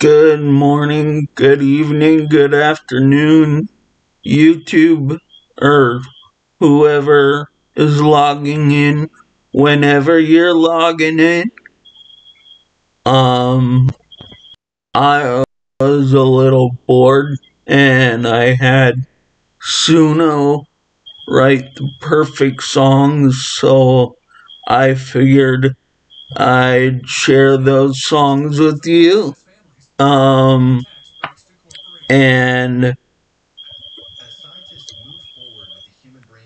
Good morning, good evening, good afternoon, YouTube, or whoever is logging in, whenever you're logging in. Um, I was a little bored and I had Suno write the perfect songs, so I figured I'd share those songs with you. Um, and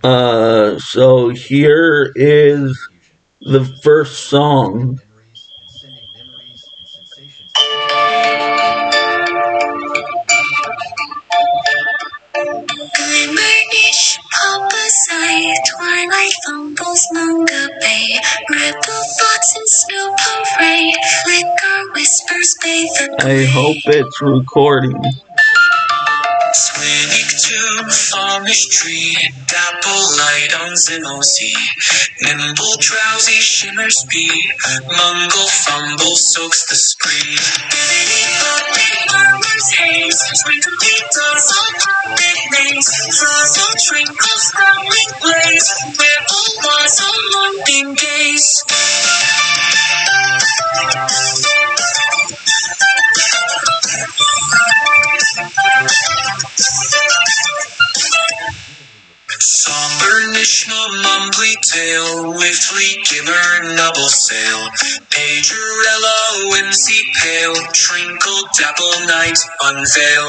uh, so here is the first song. I hope it's recording. Swinging to farmish tree, dapple light on Zimosi. Nimble, drowsy, shimmer speed. Mungle, fumble, soaks the spree. Murmurs haze. Sail, Pagerella whimsy pale, Trinkle dapple night unveil.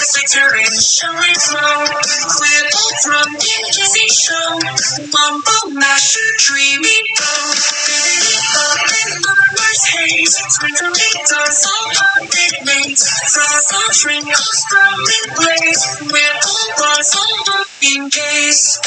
Terrain, shine flow, Quibble from Dizzy show, Mumble masher, dreamy bow, bobbin murmurs haze, all growling blaze, Ripple was a looking gaze.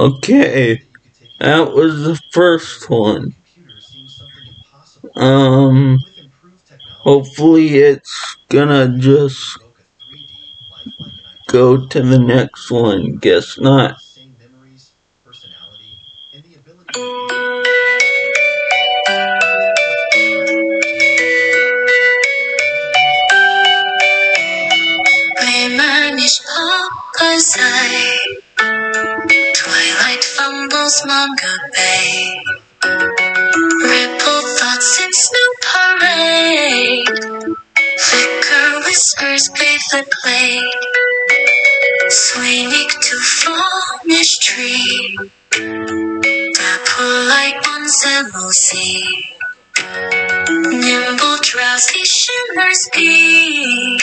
Okay, that was the first one. Um, hopefully it's gonna just go to the next one. Guess not. Manga Bay. Ripple thoughts in snow parade. Flicker whispers bathe the glade. Swinging to fawnish tree. Dapple on Zemosi. Nimble drowsy shimmers be.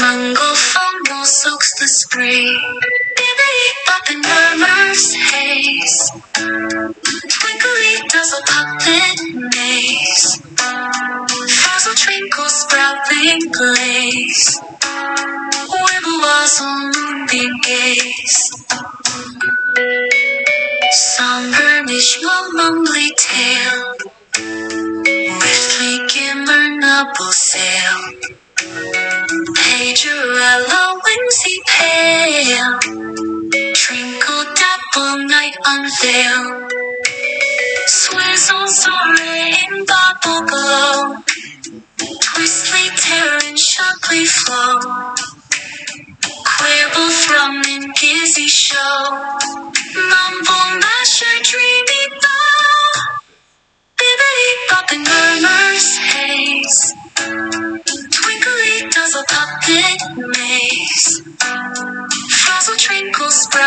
Mungle fumble soaks the spree. Bibbidi haze. Twinkly does a puppet maze. Frazzle twinkles sprouting blaze. Wibble was unveil. Swizzle soaring in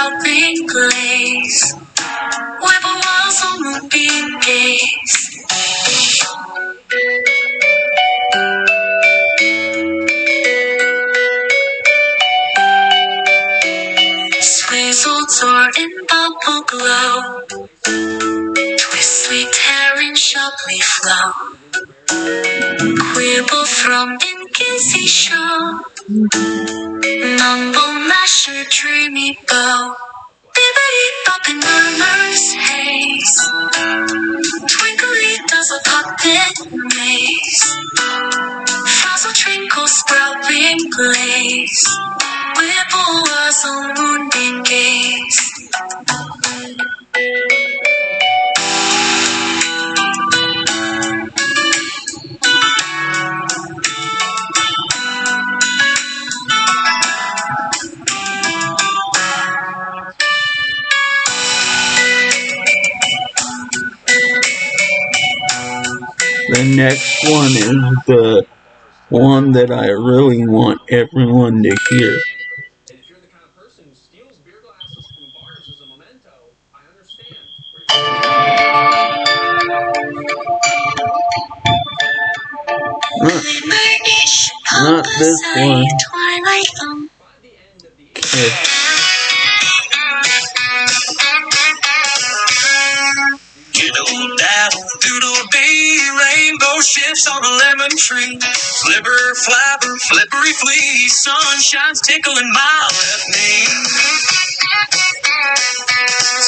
loving place where the walls will be gaze. Swizzled soar in bubble glow, twistly sharply flow, quibble from inconceivable inquisition. Mumble masher dreamy bow. Bibbity bopping murmurs haze. Twinkly does a puppet maze. Sprouting blaze. Moonbeam gaze. The next one is the one that I really want everyone to hear. If you're the kind tree. Flipper flapper, flippery flea, sunshine's tickling my left knee.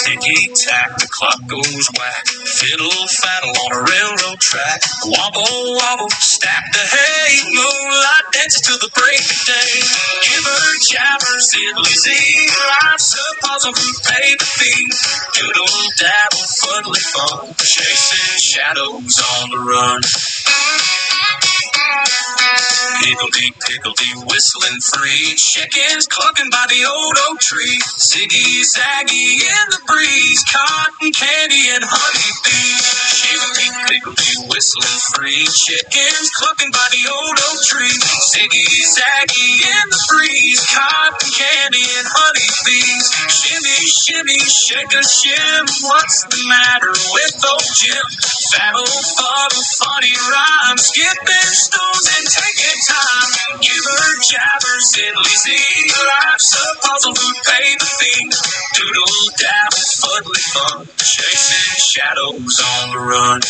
Ticky tack, the clock goes whack. Fiddle faddle on a railroad track. Wobble wobble, stack the hay. Moonlight dances till the break of day. Gibber jabber, diddly zee. Life's a puzzle who pay the fee. Doodle dabble, fuddly fun. Chasing shadows on the run. Higgledy piggledy whistling free. Chickens clucking by the old oak tree. Ziggy zaggy in the breeze. Cotton candy and honey bees. Higgledy piggledy whistling free. Chickens clucking by the old oak tree. Ziggy zaggy in the breeze. Cotton candy and honey bees. Shimmy shimmy shake a shim. What's the matter with old Jim? Faddle fuddle funny rhyme. Skipping stones and taking time. Give her jabbers diddly. Life's a puzzle who pay the fee. Doodle dabble fuddly fun. Chasing shadows on the run.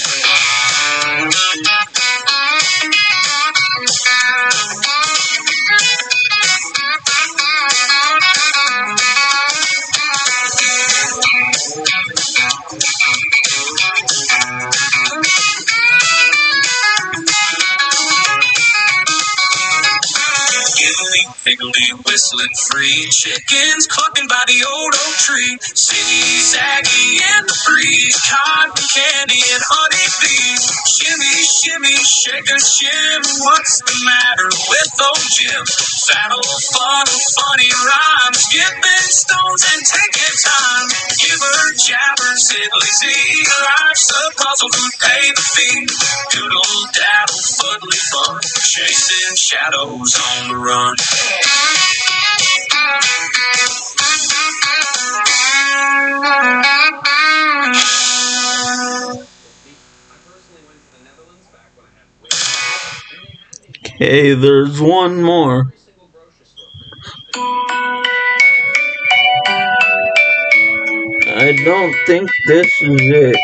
Whistling free. Chickens clucking by the old oak tree. Ziggy, zaggy, in the breeze. Cotton candy and honey bees. Shimmy, shimmy, shake a shim. What's the matter with old Jim? Saddle, funnel, funny rhymes. Skipping stones and taking time. Giver, jabber, diddly zee. Life's a puzzle who pay the fee. Doodle, daddle, fuddly fun. Chasing shadows on the run. I personally went to the Netherlands back when I had way and they had Okay, there's one more. every single grocery store. I don't think this is it.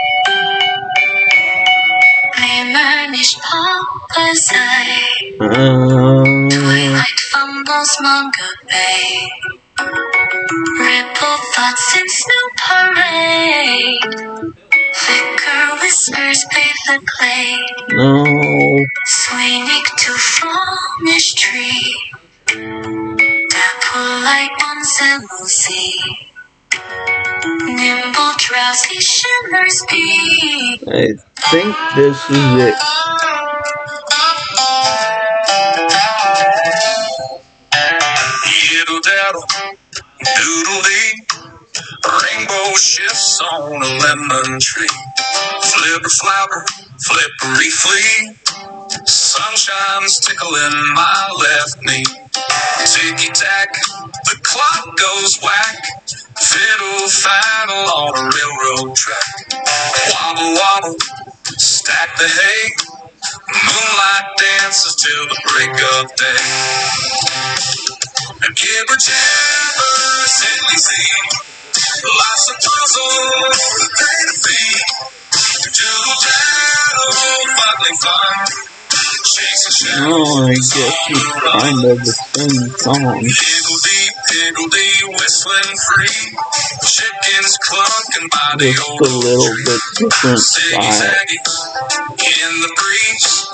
Lemonish papa's eye. Um, Twilight fumbles manga bay. Ripple thoughts in snow parade. Flicker whispers bathe the glade. no. Swinging to fromish tree. Dapple light on Zelosy. Nimble drowsy shimmers be. I think this is it. Oh. Daddle, doodle dee. Rainbow shifts on a lemon tree. Flipper flapper, flippery flea. Sunshine's tickling my left knee. Ticky tack, the clock goes whack. Fiddle faddle on a railroad track. Wobble wobble, stack the hay. Moonlight dances till the break of day. And gibber jabber, silly sea. Life's a puzzle, pay the fee. Doodle Fuddly fun. Oh, I guess it's kind of the same song. Higgledy, piggledy, whistling free. Chickens clucking by the Just old a little bit different style. in the breeze.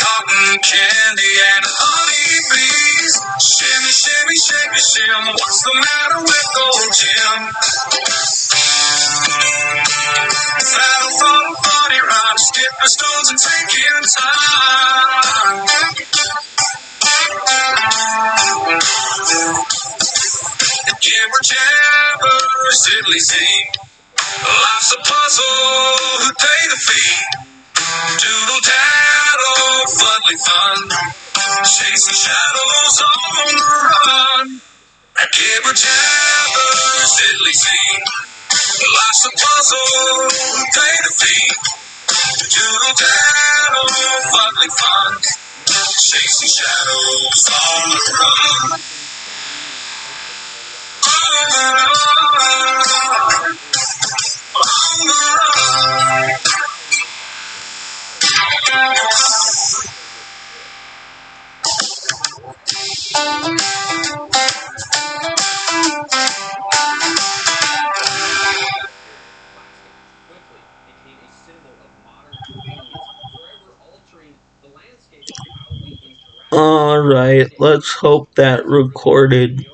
Cotton candy and honey bees. Shimmy, shimmy, shimmy, shim. What's the matter with old Jim? Saddle funny rhymes, skipping stones and time. Jabber, zing. Life's a puzzle, who the fee? Doodle daddle, fun. Chasing shadows on the run. Jabber, zing. Life's a puzzle, pay the fee? Doodle daddle, fuddly fun. Chasing shadows on the run. On the. Alright, let's hope that recorded